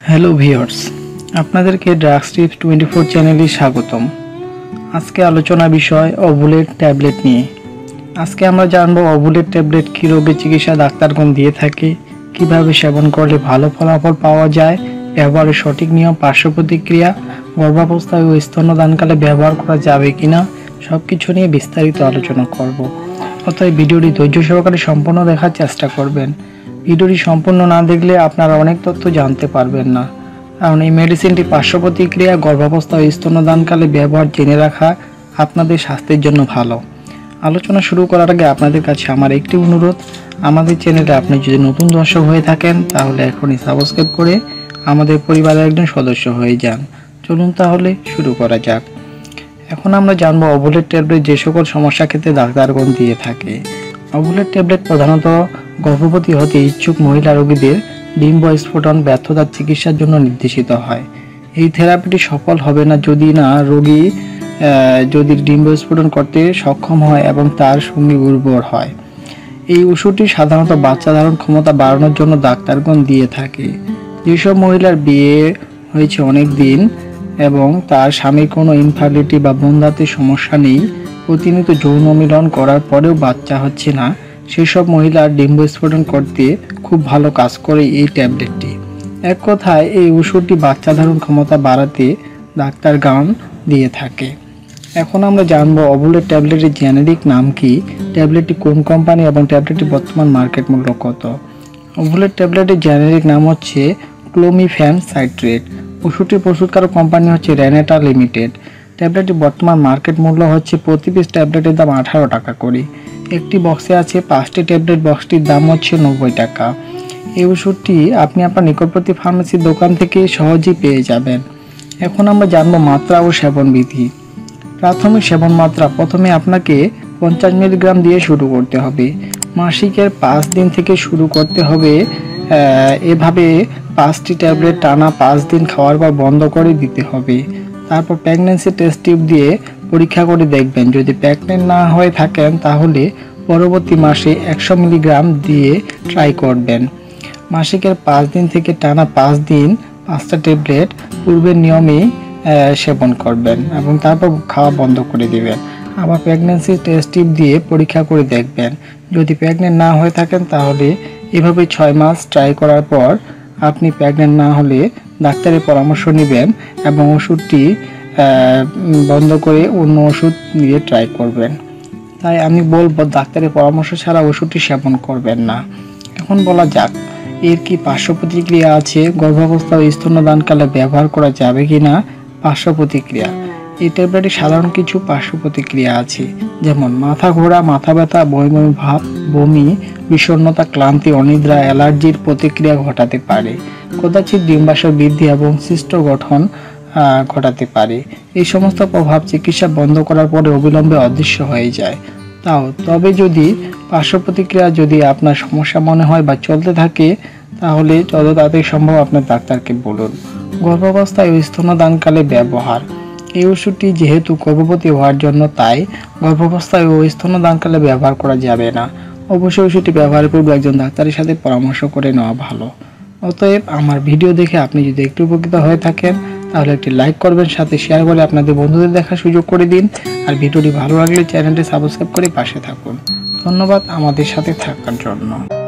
Hello viewers আপনাদেরকে drugs tips twenty four চ্যানেলে স্বাগতম। আজকে আলোচনা বিষয় অবুলেট ট্যাবলেট নিয়ে। আজকে আমরা জানব অবুলেট ট্যাবলেট কী রোগের চিকিৎসা ডাক্তারগণ দিয়ে থাকে, কীভাবে সেবন করলে ভালো ফলাফল পাওয়া যায়, ব্যবহারের সঠিক নিয়ম, পার্শ্ব প্রতিক্রিয়া গর্ভাবস্থায় ও স্তন্যদানকালে ব্যবহার করা যাবে কিনা সব কিছু নিয়ে বিস্তারিত আলোচনা করব। অতএব ভিডিওটি ধৈর্য সহকারে সম্পূর্ণ দেখার চেষ্টা করবেন। ভিডিওটি সম্পূর্ণ না দেখলে আপনারা অনেক তথ্য জানতে পারবেন না। কারণ এই মেডিসিনটি পার্শ্ব প্রতিক্রিয়া, গর্ভাবস্থা ও স্তন্যদানকালে ব্যবহার জেনে রাখা আপনাদের স্বাস্থ্যের জন্য ভালো। আলোচনা শুরু করার আগে আপনাদের কাছে আমার একটি অনুরোধ। আমাদের চ্যানেলে আপনি যদি নতুন দর্শক হয়ে থাকেন, তাহলে এখনই সাবস্ক্রাইব করে আমাদের পরিবারের একজন সদস্য হয়ে যান। চলুন তাহলে শুরু করা যাক। এখন আমরা জানব অবুলেট ট্যাবলেট যে সকল সমস্যা ক্ষেত্রে ডাক্তারগণ দিয়ে থাকে। অবুলেট ট্যাবলেট প্রধানত গর্ভবতী হতে ইচ্ছুক মহিলা রোগীদের ডিম্ব স্ফোটন, ব্যর্থতার চিকিৎসার জন্য নির্দেশিত হয়। এই থেরাপিটি সফল হবে না যদি না রোগী যদি ডিম্ব স্ফোটন করতে সক্ষম হয় এবং তার সঙ্গী উর্বর হয়। এই ওষুধটি সাধারণত বাচ্চা ধারণ ক্ষমতা বাড়ানোর জন্য ডাক্তারগণ দিয়ে থাকে। যেসব মহিলার বিয়ে হয়েছে অনেক দিন এবং তার স্বামীর কোনো ইনফার্টিলিটি বা বন্ধাত্বের সমস্যা নেই প্রতিনিয়ত যৌন মিলন করার পরেও বাচ্চা হচ্ছে না, সেসব মহিলার ডিম্ব স্ফোটন করতে খুব ভালো কাজ করে এই ট্যাবলেটটি। এক কথায়, এই ওষুধটি বাচ্চা ধারণ ক্ষমতা বাড়াতে ডাক্তার গান দিয়ে থাকে। এখন আমরা জানব অবুলের ট্যাবলেটের জেনেরিক নাম কি, ট্যাবলেটটি কোন কোম্পানি এবং ট্যাবলেটটির বর্তমান মার্কেট মূল্য কত? অবুলের ট্যাবলেটের জেনেরিক নাম হচ্ছে ক্লোমিফ্যান সাইট্রেট। ওষুধটির প্রস্তুতকারক কোম্পানি হচ্ছে রেনেটা লিমিটেড। ট্যাবলেটটির বর্তমান মার্কেট মূল্য হচ্ছে প্রতি পিস ট্যাবলেটের দাম আঠারো টাকা করে। একটি বক্সে আছে পাঁচটি ট্যাবলেট, বক্সটির দাম হচ্ছে নব্বই টাকা। এই ওষুধটি আপনি আপনার নিকটবর্তী ফার্মেসির দোকান থেকে সহজেই পেয়ে যাবেন। এখন আমরা জানব মাত্রা ও সেবন বিধি। প্রাথমিক সেবন মাত্রা, প্রথমে আপনাকে পঞ্চাশ মিলিগ্রাম দিয়ে শুরু করতে হবে। মাসিকের পাঁচ দিন থেকে শুরু করতে হবে এভাবে পাঁচটি ট্যাবলেট টানা পাঁচ দিন খাওয়ার পর বন্ধ করে দিতে হবে। তারপর প্রেগন্যান্সি টেস্ট টিউব দিয়ে পরীক্ষা করে দেখবেন। যদি প্রেগনেন্ট না হয়ে থাকেন, তাহলে পরবর্তী মাসে একশো মিলিগ্রাম দিয়ে ট্রাই করবেন। মাসিকের পাঁচ দিন থেকে টানা পাঁচ দিন পাঁচটা ট্যাবলেট পূর্বের নিয়মেই সেবন করবেন এবং তারপর খাওয়া বন্ধ করে দিবেন। আবার প্রেগন্যান্সি টেস্ট টিউব দিয়ে পরীক্ষা করে দেখবেন। যদি প্রেগনেন্ট না হয়ে থাকেন, তাহলে এভাবে ছয় মাস ট্রাই করার পর আপনি প্রেগনেন্ট না হলে ডাক্তারের পরামর্শ নেবেন এবং ওষুধটি বন্ধ করে অন্য ওষুধ নিয়ে ট্রাই করবেন। তাই আমি বলব, ডাক্তারের পরামর্শ ছাড়া ওষুধটি সেবন করবেন না। এখন বলা যাক, এর কি পার্শ্ব প্রতিক্রিয়া আছে? গর্ভাবস্থা ও স্তন্যদানকালে ব্যবহার করা যাবে কি না পার্শ্ব প্রতিক্রিয়া এই ট্যাবলেটে সাধারণ কিছু পার্শ্ব প্রতিক্রিয়া আছে। যেমন, মাথা ঘোরা, মাথা ব্যথা বমি ভাব, বমি, বিষণ্ণতা, ক্লান্তি, অনিদ্রা, অ্যালার্জির প্রতিক্রিয়া ঘটাতে পারে। কদাচিৎ ডিম্বাশয় বৃদ্ধি এবং সিস্ট গঠন ঘটাতে পারে। এই সমস্ত প্রভাব চিকিৎসা বন্ধ করার পরে অবিলম্বে অদৃশ্য হয়ে যায়। তাও, তবে যদি পার্শ্ব প্রতিক্রিয়া যদি আপনার সমস্যা মনে হয় বা চলতে থাকে, তাহলে যত তাড়াতাড়ি সম্ভব আপনার ডাক্তারকে বলুন। গর্ভাবস্থায় ও স্তন্যদানকালে ব্যবহার। এই ওষুধটি যেহেতু গর্ভবতী হওয়ার জন্য তাই গর্ভাবস্থায় ও স্তন্যদানকালে ব্যবহার করা যাবে না। অবশ্যই ওষুধটি ব্যবহারের পূর্বে একজন ডাক্তারের সাথে পরামর্শ করে নেওয়া ভালো। অতএব আমার ভিডিও দেখে আপনি যদি একটু উপকৃত হয়ে থাকেন, তাহলে একটি লাইক করবেন, সাথে শেয়ার করে আপনাদের বন্ধুদের দেখার সুযোগ করে দিন। আর ভিডিওটি ভালো লাগলে চ্যানেলটি সাবস্ক্রাইব করে পাশে থাকুন। ধন্যবাদ আমাদের সাথে থাকার জন্য।